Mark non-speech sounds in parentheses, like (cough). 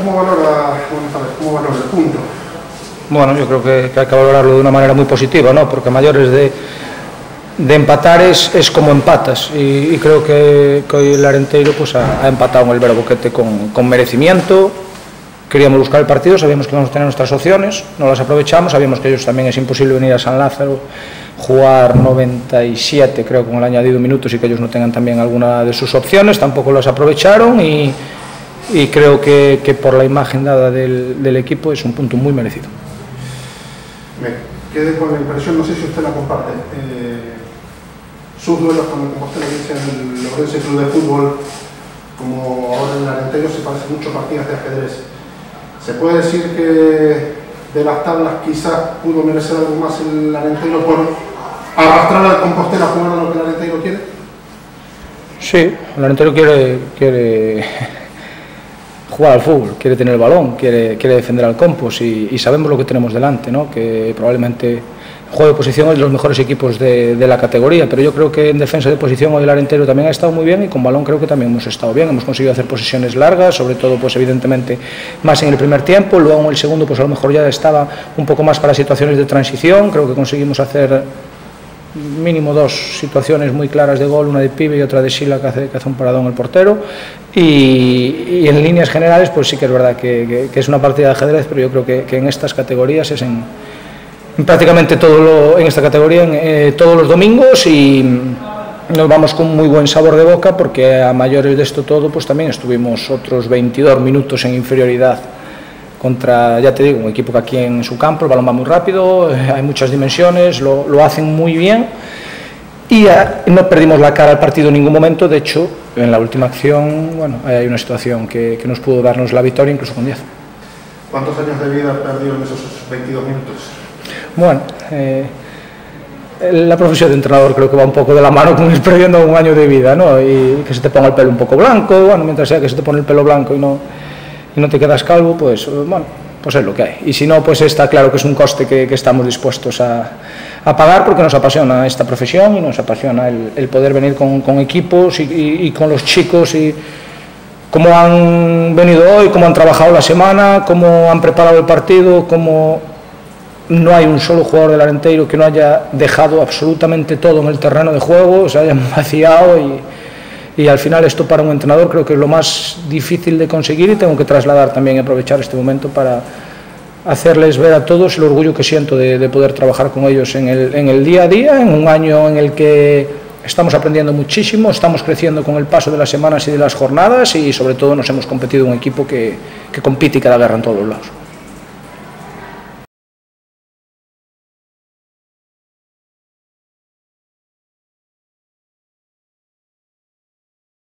¿cómo valora, cómo valora el punto? Bueno, yo creo que, hay que valorarlo de una manera muy positiva, ¿no? porque mayores de, de empatar es, es, como empatas y, creo que, hoy el Arenteiro pues, ha, ha empatado en el Vera Boquete con, con merecimiento, queríamos buscar el partido, sabíamos que íbamos a tener nuestras opciones, no las aprovechamos, sabíamos que ellos también es imposible venir a San Lázaro, jugar 97 creo con el añadido minutos y que ellos no tengan también alguna de sus opciones, tampoco las aprovecharon y, y creo que, que, por la imagen dada del, del, equipo es un punto muy merecido. Me quedé con la impresión, no sé si usted la comparte, eh, sus duelos con el Compostela en el Lorenzo Club de Fútbol, como ahora en el Arenteiro, se parecen mucho partidas de ajedrez ¿Se puede decir que de las tablas quizás pudo merecer algo más el Arenteiro por arrastrar al Compostela a jugar a lo que el Arenteiro quiere? Sí, el Arenteiro quiere, quiere jugar al fútbol, quiere tener el balón, quiere, quiere defender al Compos y, y sabemos lo que tenemos delante, ¿no? que probablemente juego de posición es de los mejores equipos de, de, la categoría, pero yo creo que en defensa de posición hoy el Arentero también ha estado muy bien y con balón creo que también hemos estado bien, hemos conseguido hacer posiciones largas, sobre todo pues evidentemente más en el primer tiempo, luego en el segundo pues a lo mejor ya estaba un poco más para situaciones de transición, creo que conseguimos hacer mínimo dos situaciones muy claras de gol, una de Pibe y otra de Sila que hace, que hace un paradón el portero. Y, y en líneas generales, pues sí que es verdad que, que, que es una partida de ajedrez, pero yo creo que, que en estas categorías es en, en prácticamente todo lo, en esta categoría, en, eh, todos los domingos y nos vamos con muy buen sabor de boca porque a mayores de esto todo, pues también estuvimos otros 22 minutos en inferioridad. Contra, ya te digo, un equipo que aquí en su campo, el balón va muy rápido, eh, hay muchas dimensiones, lo, lo hacen muy bien y a, no perdimos la cara al partido en ningún momento, de hecho, en la última acción, bueno, hay una situación que, que nos pudo darnos la victoria incluso con 10. ¿Cuántos años de vida perdió en esos 22 minutos? Bueno, eh, la profesión de entrenador creo que va un poco de la mano con ir perdiendo un año de vida, ¿no? Y que se te ponga el pelo un poco blanco, bueno, mientras sea que se te pone el pelo blanco y no, no te quedas calvo, pues bueno, pues es lo que hay. Y si no, pues está claro que es un coste que, que estamos dispuestos a, a, pagar porque nos apasiona esta profesión y nos apasiona el, el poder venir con, con equipos y, y, y, con los chicos y cómo han venido hoy, cómo han trabajado la semana, cómo han preparado el partido, cómo no hay un solo jugador del Arenteiro que no haya dejado absolutamente todo en el terreno de juego, se hayan (laughs) vaciado y, y, al final esto para un entrenador creo que es lo más difícil de conseguir y tengo que trasladar también y aprovechar este momento para hacerles ver a todos el orgullo que siento de, de poder trabajar con ellos en el, en día a día, en un año en el que estamos aprendiendo muchísimo, estamos creciendo con el paso de las semanas y de las jornadas y sobre todo nos hemos competido un equipo que, que compite y que da guerra en todos los lados.